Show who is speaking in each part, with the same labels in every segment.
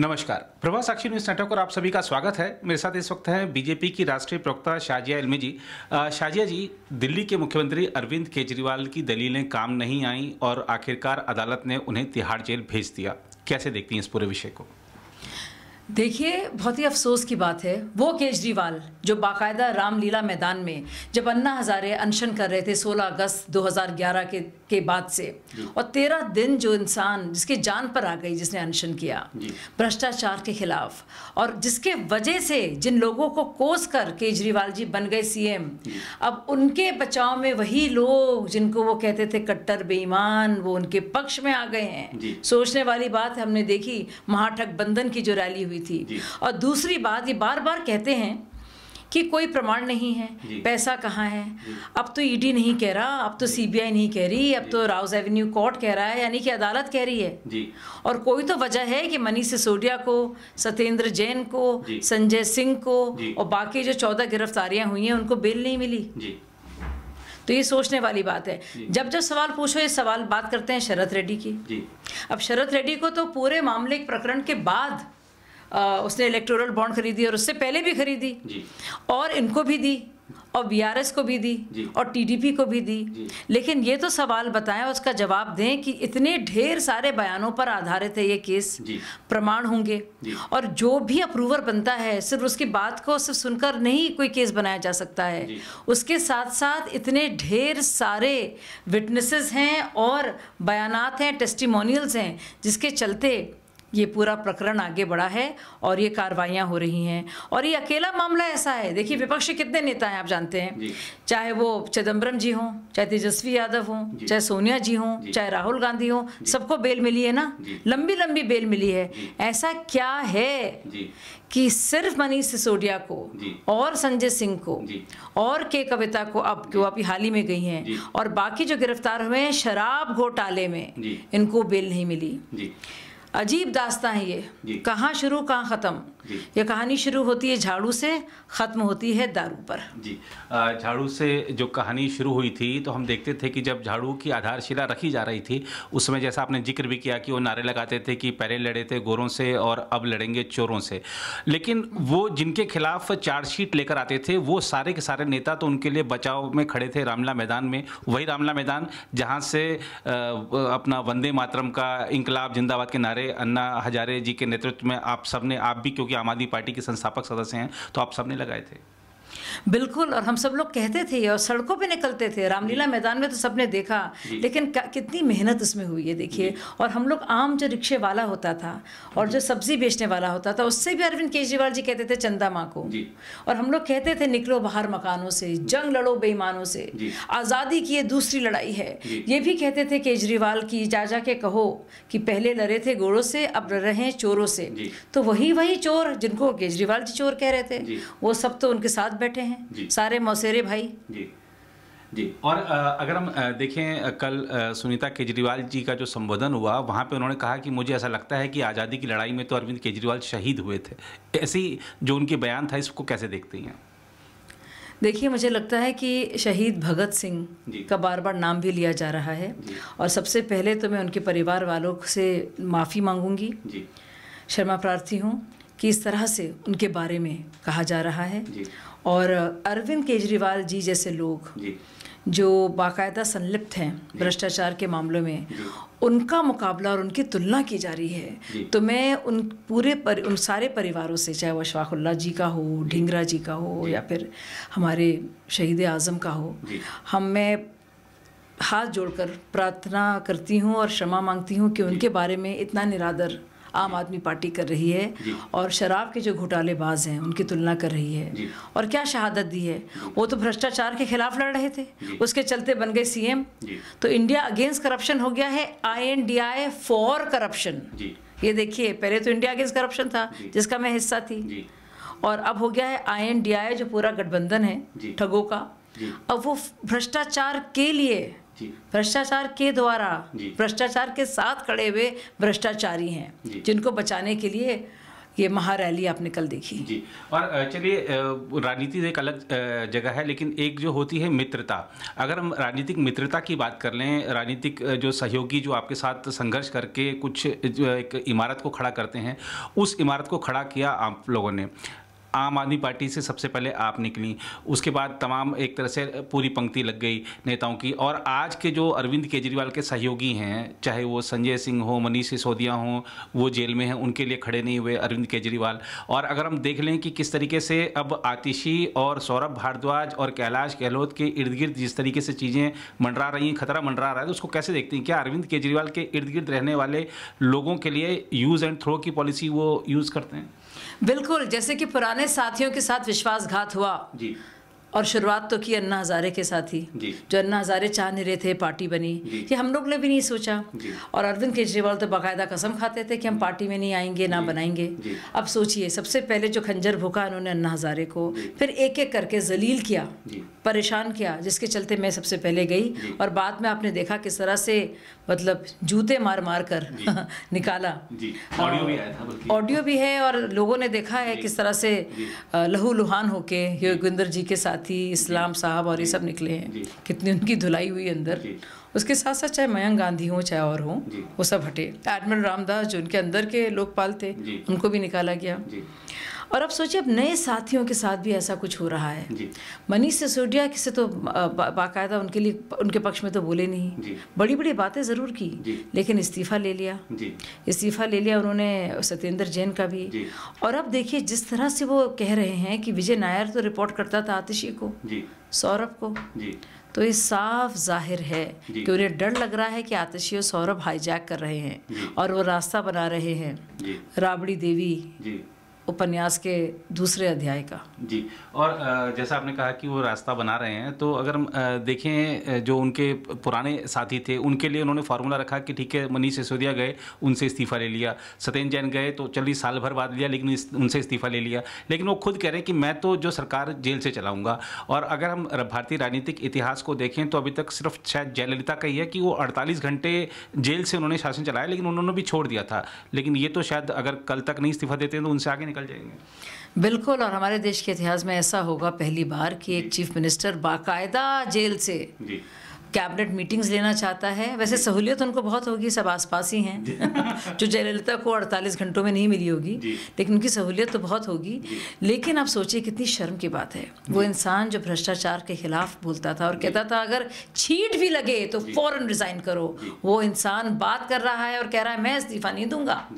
Speaker 1: नमस्कार। प्रभा साक्षी news network और आप सभी का स्वागत है। मेरे साथ इस वक्त हैं बीजेपी की राष्ट्रीय प्रवक्ता शाजिया इल्मी जी। शाजिया जी, दिल्ली के मुख्यमंत्री अरविंद केजरीवाल की दलीलें काम नहीं आई और आखिरकार अदालत ने उन्हें तिहाड़ जेल भेज दिया। कैसे देखती हैं इस पूरे विषय को?
Speaker 2: देखिए, बहुत ही अफसोस की बात है। वो केजरीवाल, जो बाकायदा रामलीला मैदान में जब अन्ना हजारे अनशन कर रहे थे 16 अगस्त 2011 के के बाद से। और तेरह दिन जो इंसान जिसकी जान पर आ गई जिसने अनशन किया भ्रष्टाचार के खिलाफ। और जिसके वजह से जिन लोगों को कोस कर केजरीवाल जी बन गए सीएम अब उनके बचाव में वही लोग जिनको वो कहते थे कट्टर बेईमान वो उनके पक्ष में आ गए हैं। सोचने वाली बात हमने देखी महाठगबंधन की जो रैली हुई थी। और दूसरी बात ये बार बार कहते हैं कि कोई प्रमाण नहीं है पैसा कहाँ है? अब तो ईडी नहीं कह रहा अब तो सीबीआई नहीं कह रही अब तो राउस एवेन्यू कोर्ट कह रहा है यानी कि अदालत कह रही है।
Speaker 1: जी।
Speaker 2: और कोई तो वजह है कि मनीष सिसोदिया को सत्येंद्र जैन को संजय सिंह को और बाकी जो चौदह गिरफ्तारियाँ हुई हैं उनको बेल नहीं मिली।
Speaker 1: जी।
Speaker 2: तो ये सोचने वाली बात है। जब जब सवाल पूछो ये सवाल बात करते हैं शरद रेड्डी की। अब शरद रेड्डी को तो पूरे मामले प्रकरण के बाद उसने इलेक्टोरल बॉन्ड खरीदी और उससे पहले भी खरीदी और इनको भी दी और बीआरएस को भी दी। और टीडीपी को भी दी। लेकिन ये तो सवाल बताएँ और उसका जवाब दें कि इतने ढेर सारे बयानों पर आधारित है ये केस। प्रमाण होंगे। और जो भी अप्रूवर बनता है सिर्फ़ उसकी बात को सिर्फ़ सुनकर नहीं कोई केस बनाया जा सकता है। उसके साथ साथ इतने ढेर सारे विटनेसेस हैं और बयानात हैं टेस्टिमोनियल्स हैं जिसके चलते ये पूरा प्रकरण आगे बढ़ा है और ये कार्रवाइयाँ हो रही हैं। और ये अकेला मामला ऐसा है। देखिए विपक्ष के कितने नेता हैं आप जानते हैं। चाहे वो चिदम्बरम जी हों चाहे तेजस्वी यादव हों चाहे सोनिया जी हों चाहे राहुल गांधी हों सबको बेल मिली है ना? लंबी लंबी बेल मिली है। ऐसा क्या है कि सिर्फ़ मनीष सिसोदिया को और संजय सिंह को और के कविता को अब क्यों अभी हाल ही में गई हैं और बाकी जो गिरफ़्तार हुए हैं शराब घोटाले में इनको बेल नहीं मिली।
Speaker 1: जी।
Speaker 2: अजीब दास्तां है ये। कहाँ शुरू कहाँ ख़त्म। ये कहानी शुरू होती है झाड़ू से ख़त्म होती है दारू पर।
Speaker 1: जी। झाड़ू से जो कहानी शुरू हुई थी तो हम देखते थे कि जब झाड़ू की आधारशिला रखी जा रही थी उसमें जैसा आपने ज़िक्र भी किया कि वो नारे लगाते थे कि पहले लड़े थे गोरों से और अब लड़ेंगे चोरों से। लेकिन वो जिनके खिलाफ चार्जशीट लेकर आते थे वो सारे के सारे नेता तो उनके लिए बचाव में खड़े थे रामला मैदान में। वही रामला मैदान जहाँ से अपना वंदे मातरम का इंकलाब जिंदाबाद के नारे अन्ना हजारे जी के नेतृत्व में आप सबने, आप भी, क्योंकि आम आदमी पार्टी के संस्थापक सदस्य हैं तो आप सबने लगाए थे।
Speaker 2: बिल्कुल और हम सब लोग कहते थे और सड़कों पे निकलते थे रामलीला मैदान में तो सबने देखा लेकिन कितनी मेहनत उसमें हुई है देखिए। और हम लोग आम जो रिक्शे वाला होता था और जो सब्ज़ी बेचने वाला होता था उससे भी अरविंद केजरीवाल जी कहते थे चंदा माँ को। और हम लोग कहते थे निकलो बाहर मकानों से जंग लड़ो बेईमानों से। आज़ादी की ये दूसरी लड़ाई है। ये भी कहते थे केजरीवाल की जा जा के कहो कि पहले लड़े थे गोड़ों से अब लड़ रहे हैं चोरों से। तो वही वही चोर जिनको केजरीवाल जी चोर कह रहे थे वो सब तो उनके साथ बैठे
Speaker 1: जी।
Speaker 2: हैं। सारे मौसेरे भाई।
Speaker 1: जी। जी। और अगर हम देखें कल सुनीता केजरीवाल जी का जो संबोधन हुआ वहाँ पे उन्होंने कहा कि मुझे ऐसा लगता है कि आज़ादी की लड़ाई में तो अरविंद केजरीवाल शहीद हुए थे। ऐसी जो उनके बयान था इसको कैसे देखते हैं
Speaker 2: देखिए मुझे लगता है कि शहीद भगत सिंह का बार बार नाम भी लिया जा रहा है। और सबसे पहले तो मैं उनके परिवार वालों से माफ़ी मांगूँगी।
Speaker 1: जी।
Speaker 2: क्षमा प्रार्थी हूँ कि इस तरह से उनके बारे में कहा जा रहा है।
Speaker 1: जी।
Speaker 2: और अरविंद केजरीवाल जी जैसे लोग
Speaker 1: जी।
Speaker 2: जो बाकायदा संलिप्त हैं भ्रष्टाचार के मामलों में उनका मुकाबला और उनकी तुलना की जा रही है। तो मैं उन पूरे पर, उन सारे परिवारों से चाहे वो अशफाकुल्ला जी का हो ढींगरा जी का हो या फिर हमारे शहीद आज़म का हो हम मैं हाथ जोड़कर प्रार्थना करती हूँ और क्षमा मांगती हूँ कि उनके बारे में इतना निरादर आम आदमी पार्टी कर रही है और शराब के जो घोटालेबाज हैं उनकी तुलना कर रही है। और क्या शहादत दी है? वो तो भ्रष्टाचार के खिलाफ लड़ रहे थे। उसके चलते बन गए सीएम। तो इंडिया अगेंस्ट करप्शन हो गया है। I N D I for corruption ये देखिए पहले तो इंडिया अगेंस्ट करप्शन था जिसका मैं हिस्सा थी। और अब हो गया है आई एन डी आई जो पूरा गठबंधन है ठगों का। अब वो भ्रष्टाचार के लिए भ्रष्टाचार के द्वारा भ्रष्टाचार के साथ खड़े हुए भ्रष्टाचारी हैं जिनको बचाने के लिए ये महारैली आपने कल देखी।
Speaker 1: जी। और चलिए राजनीति एक अलग जगह है लेकिन एक जो होती है मित्रता। अगर हम राजनीतिक मित्रता की बात कर लें राजनीतिक जो सहयोगी जो आपके साथ संघर्ष करके कुछ एक इमारत को खड़ा करते हैं उस इमारत को खड़ा किया आप लोगों ने। आम आदमी पार्टी से सबसे पहले आप निकली। उसके बाद तमाम एक तरह से पूरी पंक्ति लग गई नेताओं की। और आज के जो अरविंद केजरीवाल के सहयोगी हैं, चाहे वो संजय सिंह हो, मनीष सिसोदिया हों, वो जेल में हैं, उनके लिए खड़े नहीं हुए अरविंद केजरीवाल। और अगर हम देख लें कि किस तरीके से अब आतिशी और सौरभ भारद्वाज और कैलाश गहलोत के इर्द गिर्द जिस तरीके से चीज़ें मंडरा रही हैं, खतरा मंडरा रहा है तो उसको कैसे देखते हैं? क्या अरविंद केजरीवाल के इर्द गिर्द रहने वाले लोगों के लिए यूज़ एंड थ्रो की पॉलिसी वो यूज़ करते हैं?
Speaker 2: बिल्कुल, जैसे कि पुराने साथियों के साथ विश्वासघात हुआ।
Speaker 1: जी।
Speaker 2: और शुरुआत तो की अन्ना हजारे के साथ ही। जो। अन्ना हजारे चाह नहीं रहे थे पार्टी बनी। ये हम लोग ने भी नहीं सोचा। और अरविंद केजरीवाल तो बाकायदा कसम खाते थे कि हम पार्टी में नहीं आएँगे ना बनाएँगे। अब सोचिए सबसे पहले जो खंजर भूखा उन्होंने अन्ना हजारे को फिर एक एक करके जलील किया परेशान किया जिसके चलते मैं सबसे पहले गई और बाद में आपने देखा किस तरह से मतलब जूते मार मार कर निकाला।
Speaker 1: ऑडियो भी आया
Speaker 2: था ऑडियो भी है और लोगों ने देखा है किस तरह से लहू लुहान होके योगिंदर जी के साथी इस्लाम साहब और ये सब निकले हैं। कितनी उनकी धुलाई हुई अंदर। उसके साथ साथ चाहे मयंक गांधी हो चाहे और हो वो सब हटे। एडमिरल रामदास जो उनके अंदर के लोकपाल थे उनको भी निकाला गया। और अब सोचिए अब नए साथियों के साथ भी ऐसा कुछ हो रहा है। मनीष सिसोदिया किसे तो बाकायदा उनके लिए उनके पक्ष में तो बोले नहीं। बड़ी बड़ी बातें ज़रूर की लेकिन इस्तीफ़ा ले लिया। इस्तीफ़ा ले लिया उन्होंने सत्येंद्र जैन का भी। और अब देखिए जिस तरह से वो कह रहे हैं कि विजय नायर तो रिपोर्ट करता था आतिशी को सौरभ को तो ये साफ़ ज़ाहिर है कि उन्हें डर लग रहा है कि आतिशी और सौरभ हाईजैक कर रहे हैं और वो रास्ता बना रहे हैं। राबड़ी देवी। उपन्यास के दूसरे अध्याय का।
Speaker 1: जी, और जैसा आपने कहा कि वो रास्ता बना रहे हैं तो अगर हम देखें जो उनके पुराने साथी थे, उनके लिए उन्होंने फार्मूला रखा कि ठीक है, मनीष सिसोदिया गए, उनसे इस्तीफ़ा ले लिया। सत्येंद्र जैन गए तो चलिए साल भर बाद लिया, लेकिन उनसे इस्तीफ़ा ले लिया। लेकिन वो खुद कह रहे हैं कि मैं तो जो सरकार जेल से चलाऊँगा, और अगर हम भारतीय राजनीतिक इतिहास को देखें तो अभी तक सिर्फ़ शायद जयललिता का ही है कि वो अड़तालीस घंटे जेल से उन्होंने शासन चलाया, लेकिन उन्होंने भी छोड़ दिया था। लेकिन ये तो शायद अगर कल तक नहीं इस्तीफ़ा देते हैं तो उनसे आगे निकल जाएँगे।
Speaker 2: बिल्कुल और हमारे देश के इतिहास में ऐसा होगा पहली बार कि एक चीफ मिनिस्टर बाकायदा जेल से कैबिनेट मीटिंग्स लेना चाहता है। वैसे सहूलियत उनको बहुत होगी सब आसपास ही हैं। जो। जयललिता को 48 घंटों में नहीं मिली होगी लेकिन उनकी सहूलियत तो बहुत होगी। लेकिन आप सोचिए कितनी शर्म की बात है। वो इंसान जो भ्रष्टाचार के खिलाफ बोलता था और कहता था अगर छीट भी लगे तो फ़ौरन रिज़ाइन करो। वो इंसान बात कर रहा है और कह रहा है मैं इस्तीफ़ा नहीं दूँगा।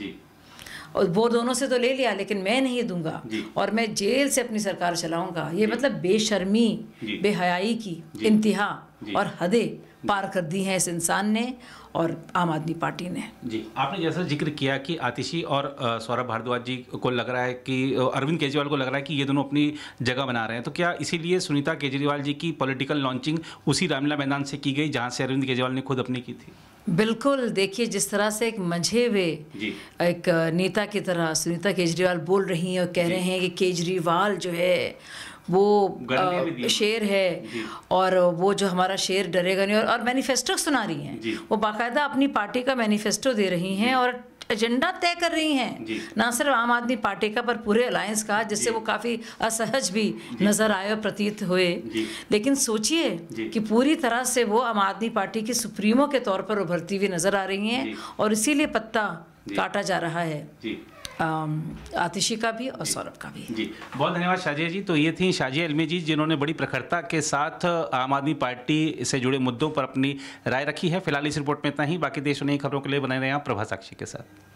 Speaker 2: और वो दोनों से तो ले लिया लेकिन मैं नहीं दूँगा। और मैं जेल से अपनी सरकार चलाऊँगा। ये मतलब बेशर्मी बेहयाई की इंतहा और हदे पार कर दी हैं इस इंसान ने और आम आदमी पार्टी ने।
Speaker 1: जी। आपने जैसा ज़िक्र किया कि आतिशी और सौरभ भारद्वाज जी को लग रहा है कि अरविंद केजरीवाल को लग रहा है कि ये दोनों अपनी जगह बना रहे हैं। तो क्या इसीलिए सुनीता केजरीवाल जी की पॉलिटिकल लॉन्चिंग उसी रामलीला मैदान से की गई जहाँ से अरविंद केजरीवाल ने खुद अपनी की थी?
Speaker 2: बिल्कुल देखिए जिस तरह से एक मंझे हुए एक नेता की तरह सुनीता केजरीवाल बोल रही हैं और कह रहे हैं कि केजरीवाल जो है वो शेर है और वो जो हमारा शेर डरेगा नहीं और, और मैनिफेस्टो सुना रही हैं। वो बाकायदा अपनी पार्टी का मैनिफेस्टो दे रही हैं और एजेंडा तय कर रही हैं। ना सिर्फ़ आम आदमी पार्टी का पर पूरे अलायंस का जिससे वो काफ़ी असहज भी नज़र आए और प्रतीत हुए। लेकिन सोचिए कि पूरी तरह से वो आम आदमी पार्टी की सुप्रीमो के तौर पर उभरती हुई नज़र आ रही हैं और इसीलिए पत्ता काटा जा रहा है। आतिशी का भी और सौरभ का भी।
Speaker 1: जी बहुत धन्यवाद शाजिया जी। तो ये थी शाजिया अलमी जी जिन्होंने बड़ी प्रखरता के साथ आम आदमी पार्टी से जुड़े मुद्दों पर अपनी राय रखी है। फ़िलहाल इस रिपोर्ट में इतना ही। बाकी देश नई खबरों के लिए बने रहे प्रभा साक्षी के साथ।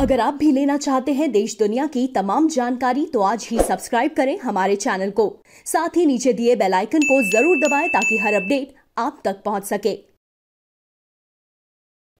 Speaker 3: अगर आप भी लेना चाहते हैं देश दुनिया की तमाम जानकारी तो आज ही सब्सक्राइब करें हमारे चैनल को। साथ ही नीचे दिए बेल आइकन को ज़रूर दबाएँ ताकि हर अपडेट आप तक पहुँच सके।